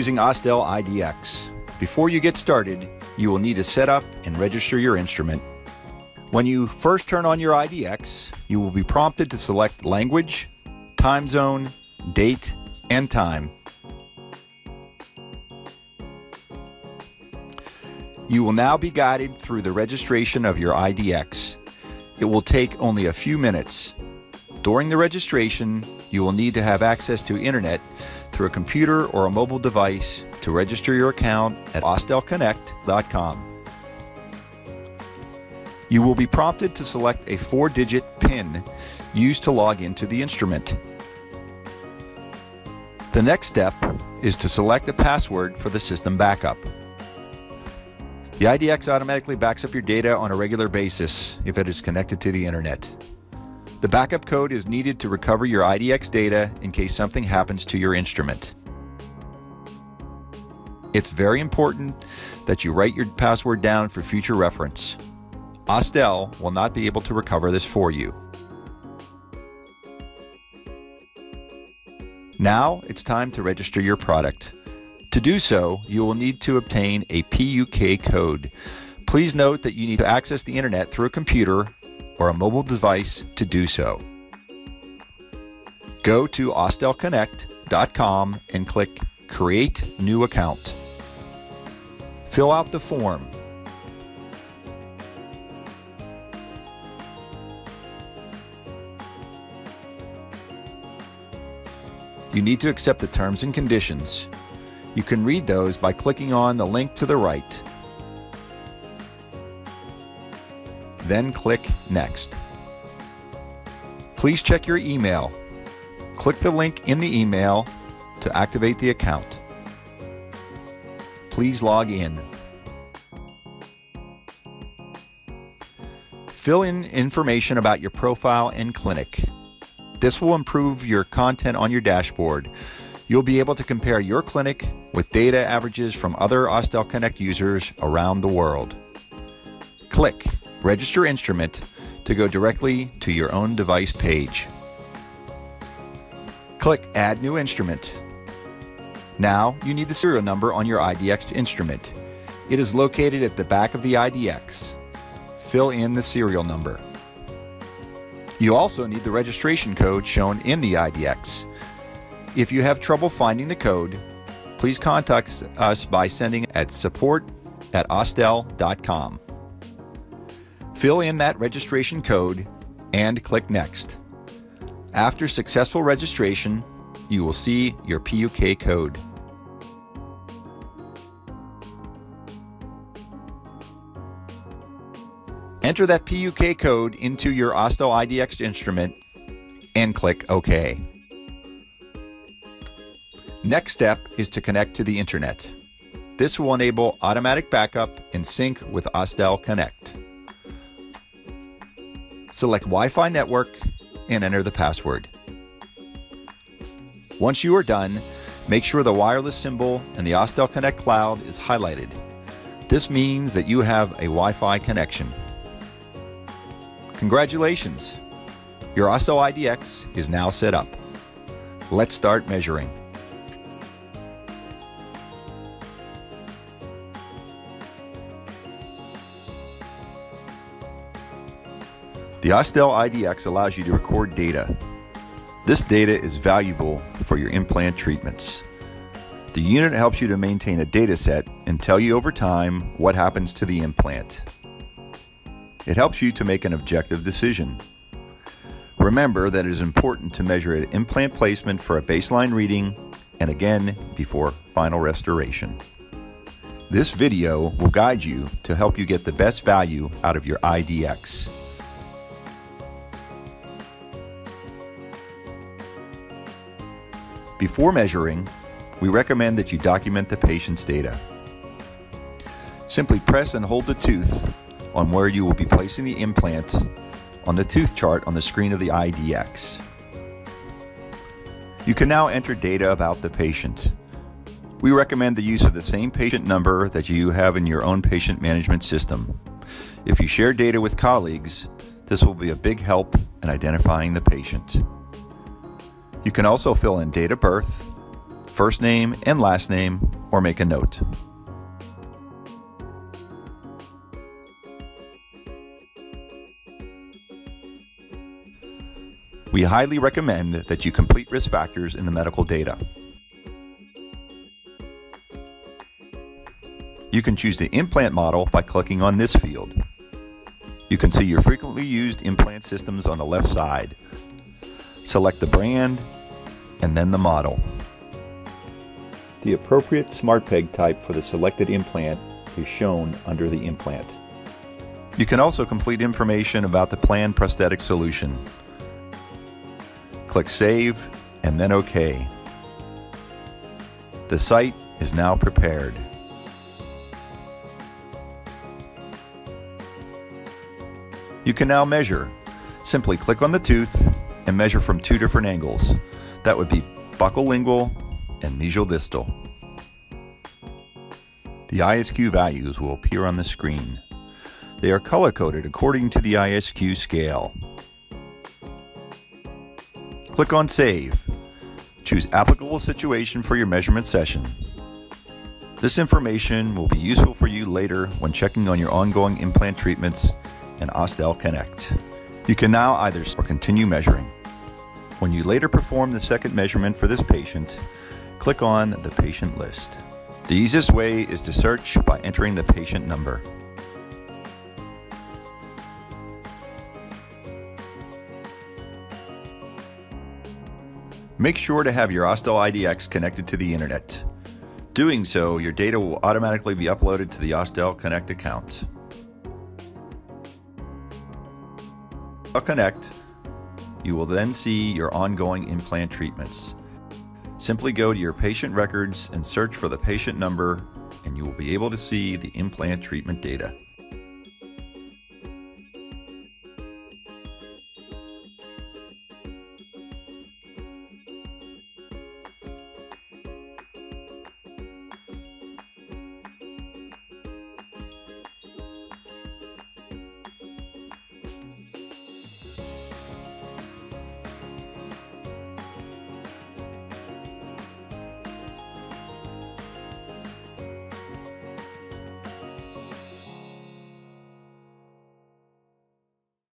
choosing Osstell IDX. Before you get started, you will need to set up and register your instrument. When you first turn on your IDX, you will be prompted to select language, time zone, date, and time. You will now be guided through the registration of your IDX. It will take only a few minutes. During the registration, you will need to have access to internet through a computer or a mobile device to register your account at osstellconnect.com. You will be prompted to select a four-digit PIN used to log into the instrument. The next step is to select a password for the system backup. The IDX automatically backs up your data on a regular basis if it is connected to the internet. The backup code is needed to recover your IDX data in case something happens to your instrument. It's very important that you write your password down for future reference. Osstell will not be able to recover this for you. Now it's time to register your product. To do so, you will need to obtain a PUK code. Please note that you need to access the internet through a computer or a mobile device to do so. Go to osstellconnect.com and click Create New Account. Fill out the form. You need to accept the terms and conditions. You can read those by clicking on the link to the right. Then click Next. Please check your email. Click the link in the email to activate the account. Please log in. Fill in information about your profile and clinic. This will improve your content on your dashboard. You'll be able to compare your clinic with data averages from other Osstell Connect users around the world. Click Register Instrument to go directly to your own device page. Click Add New Instrument. Now you need the serial number on your IDX instrument. It is located at the back of the IDX. Fill in the serial number. You also need the registration code shown in the IDX. If you have trouble finding the code, please contact us by sending at support at osstell.com. Fill in that registration code and click Next. After successful registration, you will see your PUK code. Enter that PUK code into your Osstell IDX instrument and click OK. Next step is to connect to the internet. This will enable automatic backup and sync with Osstell Connect. Select Wi-Fi network and enter the password. Once you are done, make sure the wireless symbol and the Osstell Connect Cloud is highlighted. This means that you have a Wi-Fi connection. Congratulations! Your Osstell IDX is now set up. Let's start measuring. The Osstell IDX allows you to record data. This data is valuable for your implant treatments. The unit helps you to maintain a data set and tell you over time what happens to the implant. It helps you to make an objective decision. Remember that it is important to measure an implant placement for a baseline reading and again before final restoration. This video will guide you to help you get the best value out of your IDX. Before measuring, we recommend that you document the patient's data. Simply press and hold the tooth on where you will be placing the implant on the tooth chart on the screen of the IDX. You can now enter data about the patient. We recommend the use of the same patient number that you have in your own patient management system. If you share data with colleagues, this will be a big help in identifying the patient. You can also fill in date of birth, first name and last name, or make a note. We highly recommend that you complete risk factors in the medical data. You can choose the implant model by clicking on this field. You can see your frequently used implant systems on the left side. Select the brand and then the model. The appropriate SmartPeg type for the selected implant is shown under the implant. You can also complete information about the planned prosthetic solution. Click Save and then OK. The site is now prepared. You can now measure. Simply click on the tooth and measure from two different angles. That would be buccolingual and mesial distal. The ISQ values will appear on the screen. They are color coded according to the ISQ scale. Click on Save. Choose applicable situation for your measurement session. This information will be useful for you later when checking on your ongoing implant treatments and Osstell Connect. You can now either or continue measuring. When you later perform the second measurement for this patient, click on the patient list. The easiest way is to search by entering the patient number. Make sure to have your Osstell IDX connected to the internet. Doing so, your data will automatically be uploaded to the Osstell Connect account. Connect, you will then see your ongoing implant treatments. Simply go to your patient records and search for the patient number, and you will be able to see the implant treatment data.